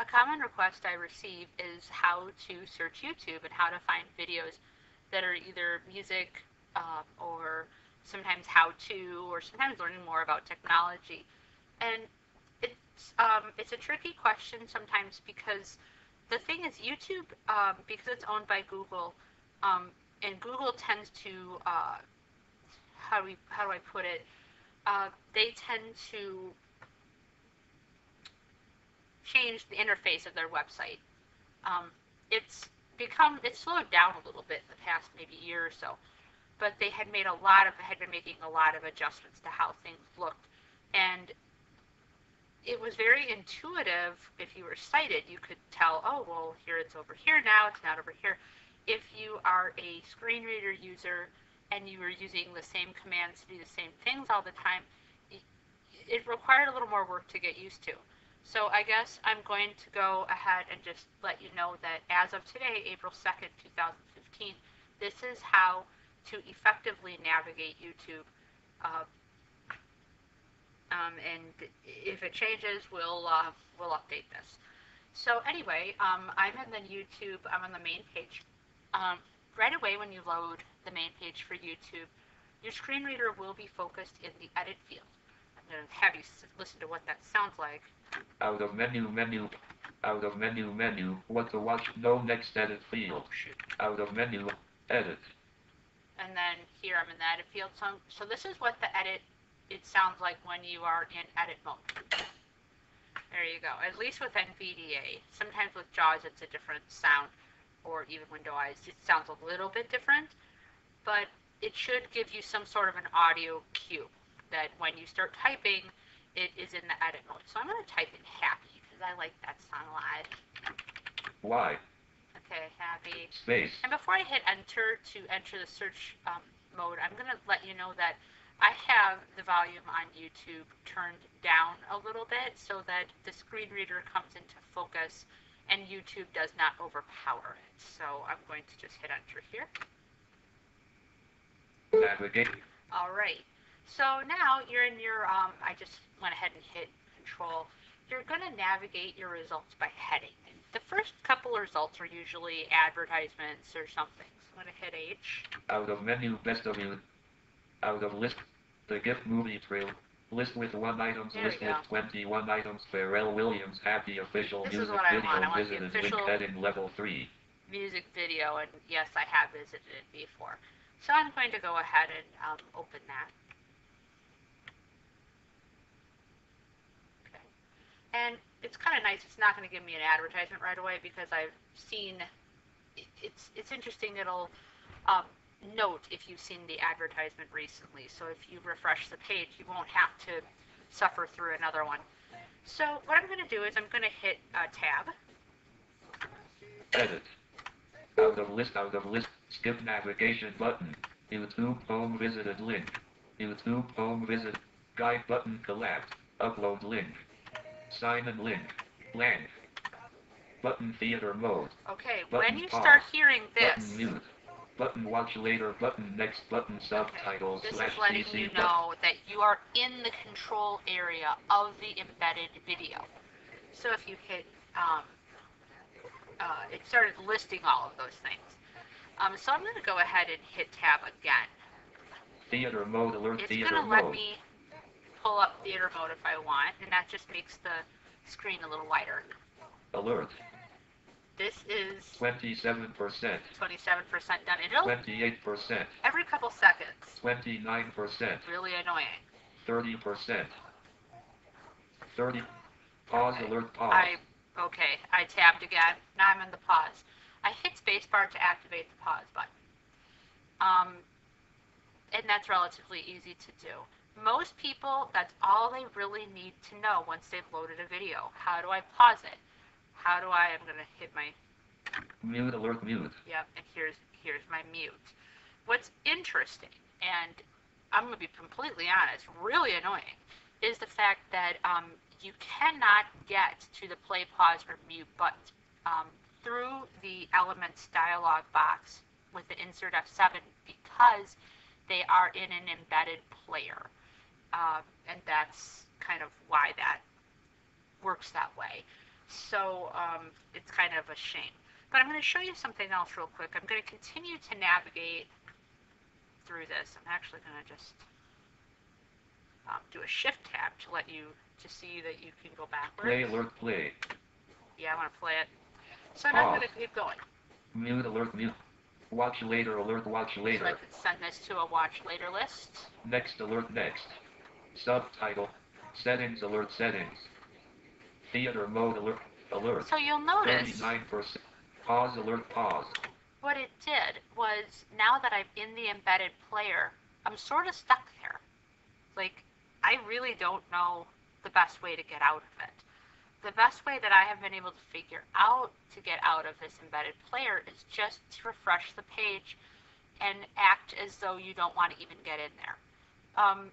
A common request I receive is how to search YouTube and how to find videos that are either music um, or sometimes how to or sometimes learning more about technology. And it's um, it's a tricky question sometimes because the thing is YouTube um, because it's owned by Google um, and Google tends to uh, how do we how do I put it? Uh, they tend to change the interface of their website. Um, it's become it's slowed down a little bit in the past maybe year or so, but they had made a lot of had been making a lot of adjustments to how things looked, and it was very intuitive. If you were sighted, you could tell, oh well, here it's over here now, it's not over here. If you are a screen reader user and you were using the same commands to do the same things all the time, it required a little more work to get used to. So I guess I'm going to go ahead and just let you know that as of today, April 2nd, 2015, this is how to effectively navigate YouTube. Uh, um, and if it changes, we'll uh, we'll update this. So anyway, um, I'm in the YouTube. I'm on the main page. Um, right away, when you load the main page for YouTube, your screen reader will be focused in the edit field. To have you listen to what that sounds like. Out of menu, menu. Out of menu, menu. What to watch? No next edit field. Oh, out of menu, edit. And then here I'm in the edit field. So, so this is what the edit, it sounds like when you are in edit mode. There you go. At least with NVDA. Sometimes with JAWS it's a different sound, or even Window Eyes, it sounds a little bit different. But it should give you some sort of an audio cue that when you start typing, it is in the edit mode. So I'm going to type in happy because I like that song a lot. Why? Okay, happy. Space. And before I hit enter to enter the search um, mode, I'm going to let you know that I have the volume on YouTube turned down a little bit so that the screen reader comes into focus and YouTube does not overpower it. So I'm going to just hit enter here. Navigate. All right. So now you're in your, um, I just went ahead and hit control. You're going to navigate your results by heading. The first couple of results are usually advertisements or something. So I'm going to hit H. Out of menu, best of you. Out of list, the gift movie trailer. List with one items, There list with 21 items. Pharrell Williams, happy official This is music video want. I want the visited official- link heading level 3. Music video, and yes, I have visited it before. So I'm going to go ahead and um, open that. Okay. And it's kind of nice. It's not going to give me an advertisement right away because I've seen. It's it's interesting. It'll um, note if you've seen the advertisement recently. So if you refresh the page, you won't have to suffer through another one. So what I'm going to do is I'm going to hit uh, tab. Edit. Out of list, out of list, skip navigation button. YouTube home visited link. YouTube home visit. Guide button collapsed. Upload link. Sign in link. Blank. Button theater mode. Okay, Button when you pause. start hearing this, Button mute. Button watch later. Button next. Button subtitles this slash is letting PC. you know that you are in the control area of the embedded video. So if you hit, um, uh, it started listing all of those things. Um, so I'm going to go ahead and hit tab again. Theater mode alert. It's theater going to let mode. me pull up theater mode if I want, and that just makes the screen a little wider. Alert. This is 27%. 27% done. It'll 28%. every couple seconds. 29%. Really annoying. 30%. 30. Pause Okay. alert pause. I okay. I tabbed again. Now I'm in the pause. I hit spacebar to activate the pause button. Um, and that's relatively easy to do. Most people, that's all they really need to know once they've loaded a video. How do I pause it? How do I? I'm gonna hit my Mute alert mute. Yep, and here's here's my mute. What's interesting, and I'm gonna be completely honest, really annoying, is the fact that um, you cannot get to the play, pause, or mute buttons um, through the Elements dialog box with the Insert F7 because they are in an embedded player, um, and that's kind of why that works that way. So um, it's kind of a shame. But I'm going to show you something else real quick. I'm going to continue to navigate through this. I'm actually going to just um, do a shift tab to let you to see that you can go backwards. Play alert play. Yeah, I want to play it. So now I'm going to keep going. Mute alert mute. Watch later alert watch later. So I could send this to a watch later list. Next alert next. Subtitle. Settings alert settings. Theater mode alert alert. So you'll notice 39%. Pause alert pause. what it did was now that I'm in the embedded player, I'm sort of stuck there. Like, I really don't know the best way to get out of it. The best way that I have been able to figure out to get out of this embedded player is just to refresh the page and act as though you don't want to even get in there. Um,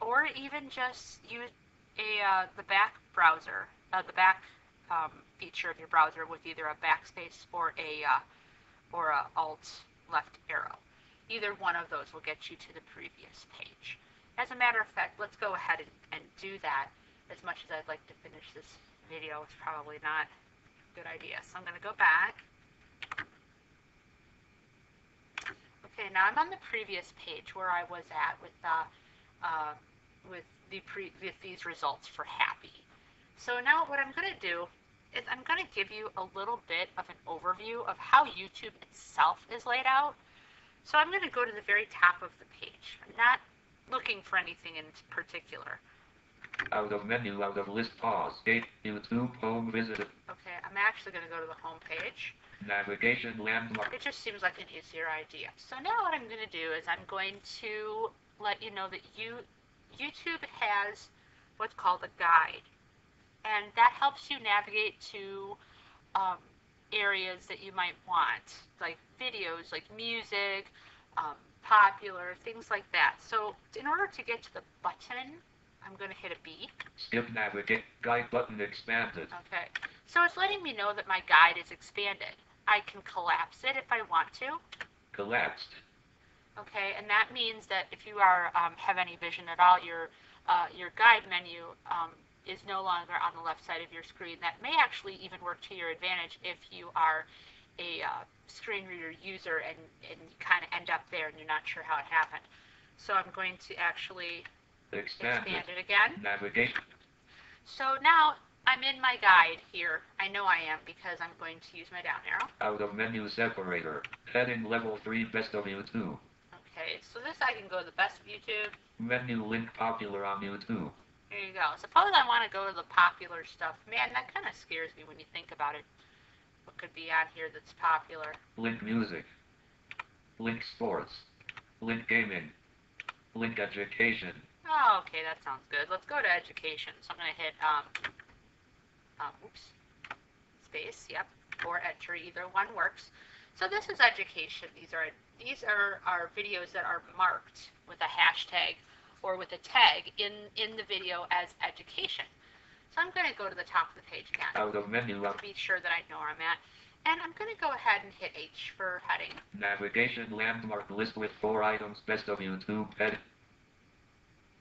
or even just use a uh, the back browser, uh, the back um, feature of your browser with either a backspace or a uh, or a alt left arrow. Either one of those will get you to the previous page. As a matter of fact, let's go ahead and, and do that. As much as I'd like to finish this video, it's probably not a good idea. So I'm going to go back. Okay, now I'm on the previous page where I was at with the uh, with the pre with these results for happy. So now what I'm going to do is I'm going to give you a little bit of an overview of how YouTube itself is laid out. So I'm going to go to the very top of the page. I'm not looking for anything in particular. Out of menu out of list pause. Gate YouTube home visit. Okay, I'm actually going to go to the home page. Navigation landmark. It just seems like an easier idea. So now what I'm going to do is I'm going to let you know that you YouTube has what's called a guide, and that helps you navigate to um, areas that you might want, like videos, like music, um, popular things like that. So in order to get to the button, I'm going to hit a B. Skip navigate. Guide button expanded. Okay. So it's letting me know that my guide is expanded. I can collapse it if I want to. Collapsed. Okay, and that means that if you are um, have any vision at all, your uh, your guide menu um, is no longer on the left side of your screen. That may actually even work to your advantage if you are a uh, screen reader user and, and you kind of end up there and you're not sure how it happened. So I'm going to actually expand, expand it. again. Navigate. So now I'm in my guide here. I know I am because I'm going to use my down arrow. Out of menu separator. Heading level 3 best of you 2. Okay, So this I can go to the best of YouTube. Menu link popular on YouTube. Here you go. Suppose I want to go to the popular stuff. Man, that kind of scares me when you think about it. What could be on here that's popular? Link music. Link sports. Link gaming. Link education. Oh, okay, that sounds good. Let's go to education. So I'm going to hit, um, um, oops, space, yep, or enter, either one works. So this is education. These are these are, are videos that are marked with a hashtag or with a tag in, in the video as education. So I'm going to go to the top of the page again Out of menu to be sure that I know where I'm at. And I'm going to go ahead and hit H for heading. Navigation landmark list with four items best of YouTube edit.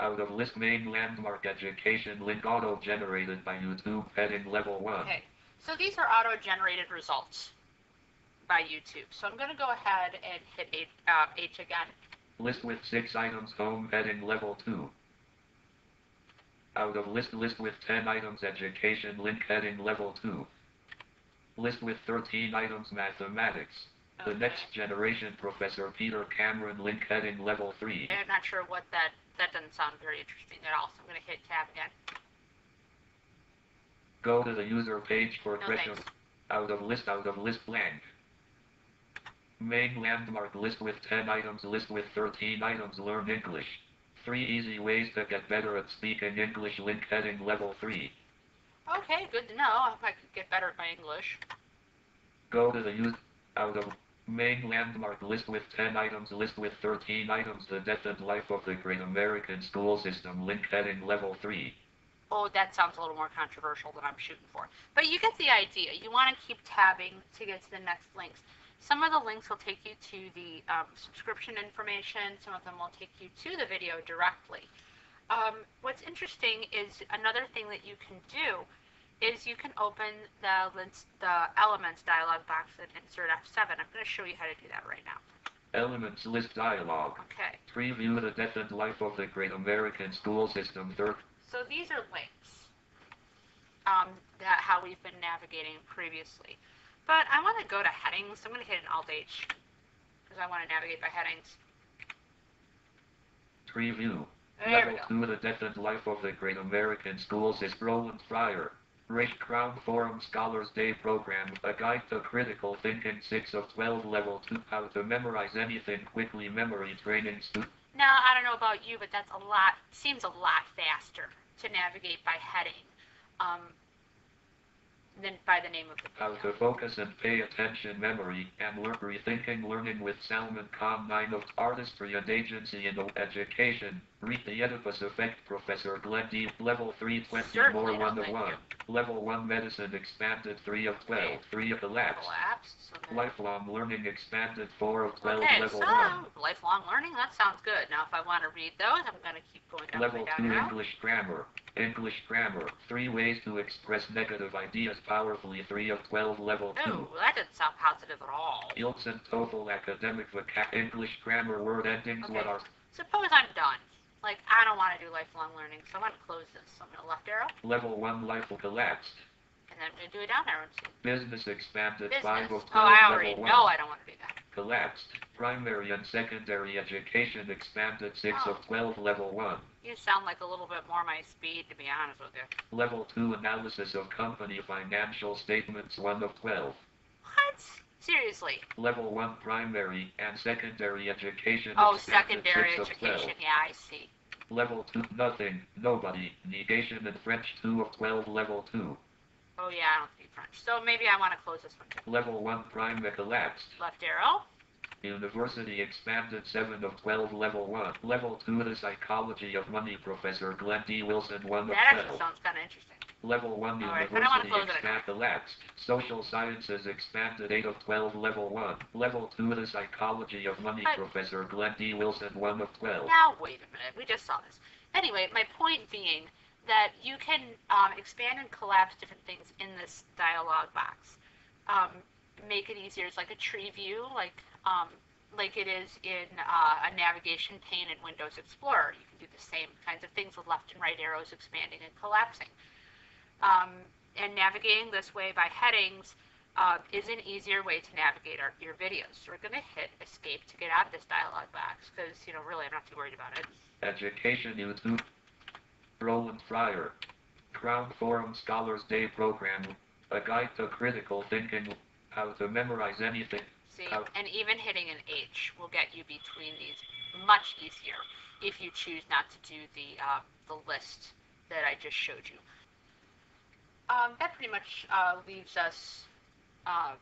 Out of list main landmark education link auto generated by YouTube heading level 1. Okay, so these are auto-generated results by YouTube. So I'm going to go ahead and hit H, uh, H again. List with six items home heading level 2. Out of list list with 10 items education link heading level 2. List with 13 items mathematics. The next generation Professor Peter Cameron link heading level 3. I'm not sure what that, that doesn't sound very interesting at all. So I'm going to hit tab again. Go to the user page for No questions. Out of list out of list blank. Main landmark list with 10 items list with 13 items learn English. Three easy ways to get better at speaking English link heading level 3. Okay, good to know. I hope I could get better at my English. Go to the use out of main landmark list with 10 items list with 13 items the death and life of the great American school system link heading level 3. Oh, that sounds a little more controversial than I'm shooting for. But you get the idea. You want to keep tabbing to get to the next links. Some of the links will take you to the um, subscription information. Some of them will take you to the video directly. Um, what's interesting is another thing that you can do is you can open the the elements dialog box and insert F7. I'm going to show you how to do that right now. Elements list dialog. Okay. Preview the death and life of the great American school system. Third. So these are links. Um, that how we've been navigating previously. But I want to go to headings. So I'm going to hit an Alt H because I want to navigate by headings. Preview. There Level go. 2 The Death and Life of the Great American Schools is Roland Fryer. Rich Crown Forum Scholars Day Program, a guide to critical thinking 6 of 12 Level 2 How to memorize anything quickly memory training stu- Now I don't know about you, but that's a lot. Seems a lot faster to navigate by heading, um, than by the name of the How to focus and pay attention memory and learn rethinking learning with Salman Khan 9 of Artistry and Agency in Education. Read the Oedipus Effect Professor Glenn D. Level 320 Certainly more 1 to 1. you. Level 1 Medicine Expanded 3 of 12. Okay. 3 of the labs. Collapse. So then- Lifelong Learning Expanded 4 of 12 Okay, Level so 1. lifelong learning. That sounds good. Now, if I want to read those, I'm going to keep going down Level 2 down arrow. English Grammar. English Grammar. 3 ways to express negative ideas powerfully 3 of 12 Level 2. Ooh, that doesn't sound positive at all. IELTS and TOEFL academic vocab English grammar word endings what Okay. are Suppose I'm done. Like, I don't want to do lifelong learning, so I'm going to close this. So I'm going to left arrow, level 1 life will collapse. and then I'm to do a down arrow and see. Business expanded Business. 5 of Oh, I already level 1. know I don't want to do that. Collapsed. Primary and secondary education expanded 6 Oh. of 12 level 1. You sound like a little bit more my speed, to be honest with you. Level 2 analysis of company financial statements 1 of 12. What? Seriously? Level 1 primary and secondary education Oh, secondary 6 of 12. education. Yeah, I see. Level 2 nothing, nobody, negation and French 2 of 12 level 2. Oh, yeah, I don't speak French. So maybe I want to close this one too. Level 1 prime collapsed. Left arrow. University expanded 7 of 12 level 1. Level 2 the psychology of money professor Glenn D. Wilson 1 of That actually 12. sounds kind of interesting. Level 1 All right, but I wanna University close it expand collapsed. Social sciences expanded 8 of 12 level 1. Level 2 the psychology of money But- professor Glenn D. Wilson 1 of 12. Now, wait a minute. We just saw this. Anyway, my point being that you can um, expand and collapse different things in this dialog box. Um, make it easier. It's like a tree view, like um, like it is in uh, a navigation pane in Windows Explorer. You can do the same kinds of things with left and right arrows expanding and collapsing. Um, and navigating this way by headings uh, is an easier way to navigate our, your videos. So we're going to hit escape to get out of this dialog box because, you know, really I'm not too worried about it. Education YouTube. Roland Fryer. Crown Forum Scholars Day Program. A guide to critical thinking. How to memorize anything. See, Oh. and even hitting an H will get you between these much easier if you choose not to do the uh, the list that I just showed you. Um, that pretty much uh, leaves us uh,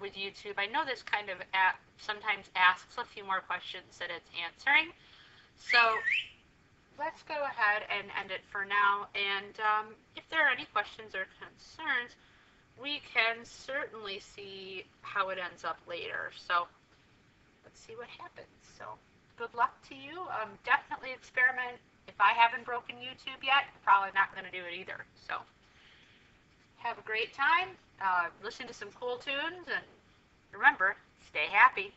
with YouTube. I know this kind of app sometimes asks a few more questions that it's answering, so let's go ahead and end it for now. And um, if there are any questions or concerns, we can certainly see how it ends up later. So let's see what happens. So good luck to you. Um, definitely experiment. If I haven't broken YouTube yet, probably not going to do it either. So have a great time. Uh, listen to some cool tunes and remember, stay happy.